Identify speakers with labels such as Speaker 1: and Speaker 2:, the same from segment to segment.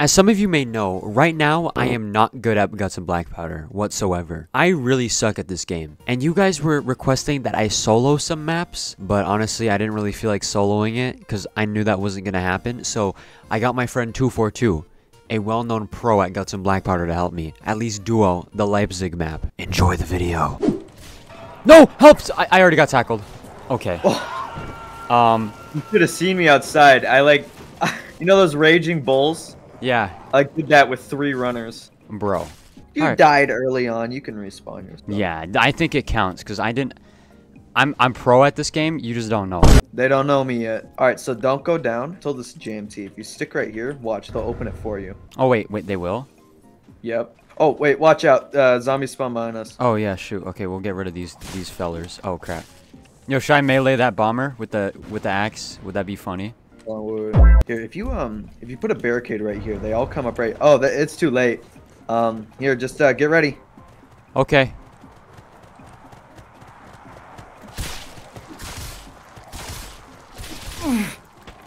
Speaker 1: As some of you may know, right now I am not good at Guts and Black Powder whatsoever. I really suck at this game. And you guys were requesting that I solo some maps, but honestly I didn't really feel like soloing it because I knew that wasn't going to happen. So I got my friend 242, a well-known pro at Guts and Black Powder to help me, at least duo the Leipzig map. Enjoy the video. No! Help! I, I already got tackled. Okay. Um,
Speaker 2: You should have seen me outside. I like, you know those raging bulls?
Speaker 1: Yeah,
Speaker 2: I did that with three runners.
Speaker 1: bro.
Speaker 2: You
Speaker 1: Alright.
Speaker 2: died early on. You can respawn yourself.
Speaker 1: Yeah, I think it counts because I didn't. I'm I'm pro at this game. You just don't know.
Speaker 2: They don't know me yet. All right, so don't go down until this is JMT. If you stick right here, watch. They'll open it for you.
Speaker 1: Oh wait, wait, they will.
Speaker 2: Yep. Oh wait, watch out. Uh, zombies spawn behind us.
Speaker 1: Oh yeah, shoot. Okay, we'll get rid of these these fellers. Oh crap. Yo, should I melee that bomber with the with the axe? Would that be funny?
Speaker 2: Oh, wait, wait. Here, if you um, if you put a barricade right here, they all come up right. Oh, that, it's too late. Um, here, just uh, get ready.
Speaker 1: Okay.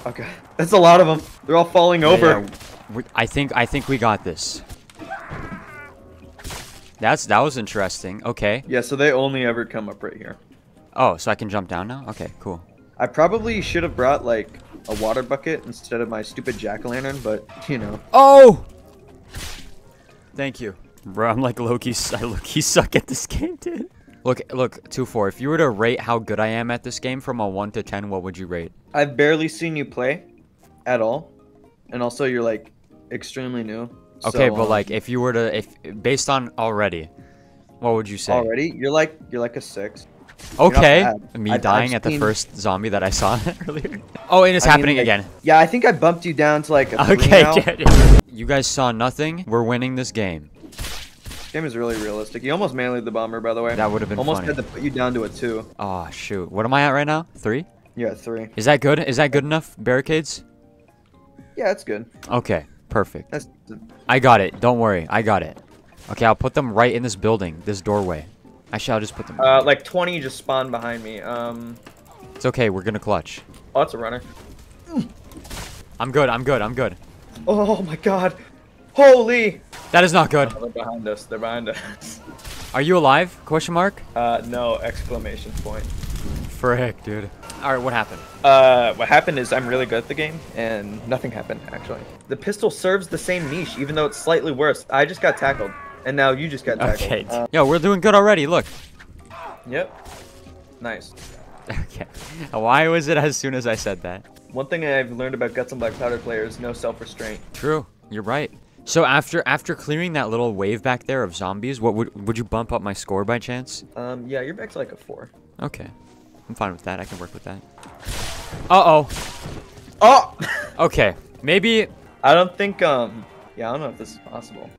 Speaker 2: Okay, that's a lot of them. They're all falling over.
Speaker 1: yeah, I think I think we got this. That's that was interesting. Okay.
Speaker 2: Yeah, so they only ever come up right here.
Speaker 1: Oh, so I can jump down now? Okay, cool.
Speaker 2: I probably should have brought like a water bucket instead of my stupid jack-o'-lantern, but you know.
Speaker 1: Oh! Thank you. Bro, I'm like lowkey, I lowkey suck at this game, dude. Look, look, 2-4, if you were to rate how good I am at this game from a 1 to 10, what would you rate?
Speaker 2: I've barely seen you play at all. And also, you're like extremely new.
Speaker 1: Okay,
Speaker 2: so,
Speaker 1: but
Speaker 2: um,
Speaker 1: like if you were to, if based on already, what would you say?
Speaker 2: Already? You're like, you're like a 6.
Speaker 1: Okay. Me
Speaker 2: I've- I've
Speaker 1: dying at the
Speaker 2: seen-
Speaker 1: first zombie that I saw earlier. Oh, and it's
Speaker 2: I mean,
Speaker 1: happening
Speaker 2: like-
Speaker 1: again.
Speaker 2: Yeah, I think I bumped you down to like a three
Speaker 1: Okay,
Speaker 2: now.
Speaker 1: yeah, yeah. you guys saw nothing. We're winning this game.
Speaker 2: Game is really realistic. You almost meleed the bomber, by the way.
Speaker 1: That would have been
Speaker 2: almost
Speaker 1: funny.
Speaker 2: had to put you down to a two.
Speaker 1: Oh shoot, what am I at right now? Three?
Speaker 2: Yeah, three.
Speaker 1: Is that good? Is that good enough? Barricades?
Speaker 2: Yeah, that's good.
Speaker 1: Okay, perfect.
Speaker 2: That's
Speaker 1: I got it. Don't worry, I got it. Okay, I'll put them right in this building, this doorway. Actually, I'll just put them.
Speaker 2: uh like 20 just spawned behind me. Um,
Speaker 1: it's okay. We're gonna clutch.
Speaker 2: oh, that's a runner.
Speaker 1: I'm good. I'm good. I'm good.
Speaker 2: Oh my god. Holy!
Speaker 1: That is not good.
Speaker 2: they're behind us. They're behind us.
Speaker 1: Are you alive? Question mark.
Speaker 2: Uh, no exclamation point.
Speaker 1: Frick, dude. All right, what happened?
Speaker 2: Uh, what happened is I'm really good at the game, and nothing happened actually. The pistol serves the same niche, even though it's slightly worse. I just got tackled, and now you just got tackled.
Speaker 1: Okay.
Speaker 2: Uh,
Speaker 1: Yo, we're doing good already. Look.
Speaker 2: yep. Nice.
Speaker 1: Okay. Why was it as soon as I said that?
Speaker 2: One thing I've learned about Guts and Black Powder players: no self-restraint.
Speaker 1: True. You're right. So after after clearing that little wave back there of zombies, what would would you bump up my score by chance?
Speaker 2: Um, yeah, you're back to like a four.
Speaker 1: Okay. I'm fine with that. I can work with that. Uh-oh.
Speaker 2: Oh!
Speaker 1: Okay. Maybe
Speaker 2: I don't think um. Yeah, I don't know if this is possible.